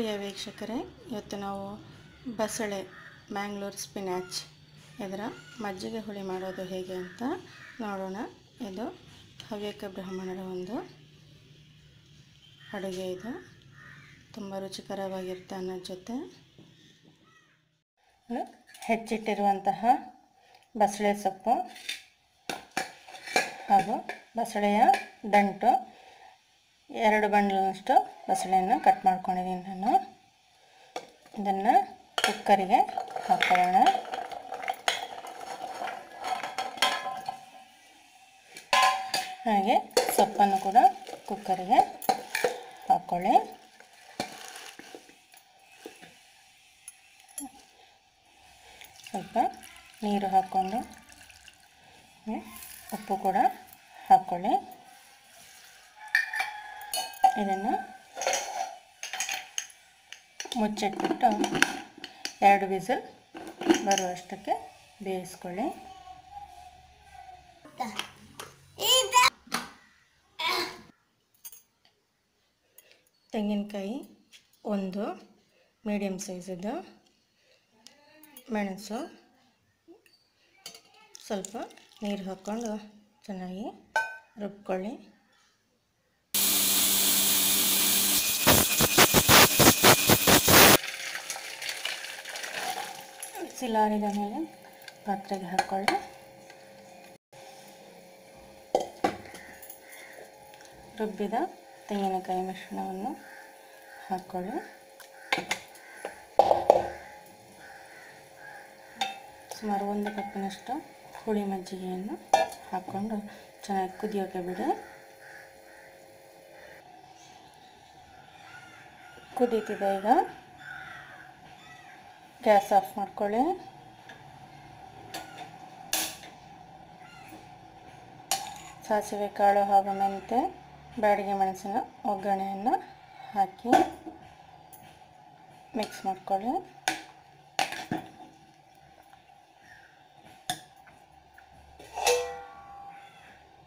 ಪ್ರಿಯ ವೀಕ್ಷಕರೇ, ಇವತ್ತು ನಾವು ಬಸಳೆ ಮ್ಯಾಂಗ್ಳೂರ್ ಸ್ಪಿನಾಚ್ ಇದರ ಮಜ್ಜಿಗೆ ಹುಳಿ ಮಾಡೋದು ಹೇಗೆ ಅಂತ ನೋಡೋಣ. ಇದು ಹವ್ಯಕ ಬ್ರಾಹ್ಮಣರ ಒಂದು ಅಡುಗೆ ಇದು. ತುಂಬ ರುಚಿಕರವಾಗಿರುತ್ತೆ ಅನ್ನೋ ಜೊತೆ. ಹೆಚ್ಚಿಟ್ಟಿರುವಂತಹ ಬಸಳೆ ಸೊಪ್ಪು ಹಾಗೂ ಬಸಳೆಯ ದಂಟು ಎರಡು ಬಂಡಲನಷ್ಟು ಬಸಳೆಯನ್ನು ಕಟ್ ಮಾಡ್ಕೊಂಡಿದ್ದೀನಿ ನಾನು. ಇದನ್ನು ಕುಕ್ಕರಿಗೆ ಹಾಕೊಳ್ಳೋಣ. ಹಾಗೆ ಸೊಪ್ಪನ್ನು ಕೂಡ ಕುಕ್ಕರಿಗೆ ಹಾಕ್ಕೊಳ್ಳಿ ಸ್ವಲ್ಪ ನೀರು ಹಾಕ್ಕೊಂಡು ಉಪ್ಪು ಕೂಡ ಹಾಕ್ಕೊಳ್ಳಿ ಇದನ್ನು ಮುಚ್ಚಿಟ್ಬಿಟ್ಟು ಎರಡು ವಿಸಿಲ್ ಬರುವಷ್ಟಕ್ಕೆ ಬೇಯಿಸ್ಕೊಳ್ಳಿ. ತೆಂಗಿನಕಾಯಿ ಒಂದು ಮೀಡಿಯಮ್ ಸೈಜದ್ದು ಮೆಣಸು ಸ್ವಲ್ಪ ನೀರು ಹಾಕ್ಕೊಂಡು ಚೆನ್ನಾಗಿ ರುಬ್ಕೊಳ್ಳಿ. ಸಿಲಾರಿದ ಮೇಲೆ ಪಾತ್ರೆಗೆ ಹಾಕ್ಕೊಳ್ಳಿ. ರುಬ್ಬಿದ ತೆಂಗಿನಕಾಯಿ ಮಿಶ್ರಣವನ್ನು ಹಾಕ್ಕೊಳ್ಳಿ. ಸುಮಾರು ಒಂದು ಕಪ್ಪಿನಷ್ಟು ಹುಳಿ ಮಜ್ಜಿಗೆಯನ್ನು ಹಾಕ್ಕೊಂಡು ಚೆನ್ನಾಗಿ ಕುದಿಯೋಕೆ ಬಿಡಿ. ಕುದೀತಿದೆ ಈಗ ಗ್ಯಾಸ್ ಆಫ್ ಮಾಡ್ಕೊಳ್ಳಿ. ಸಾಸಿವೆ ಕಾಳು ಹಾಗೂ ಮೆಂತೆ ಬ್ಯಾಡಿಗೆ ಮೆಣಸಿನ ಒಗ್ಗರಣೆಯನ್ನು ಹಾಕಿ ಮಿಕ್ಸ್ ಮಾಡ್ಕೊಳ್ಳಿ.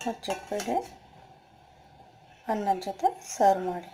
ಮುಚ್ಚಿಟ್ಬಿಡಿ ಅನ್ನದ ಜೊತೆ ಸರ್ವ್ ಮಾಡಿ.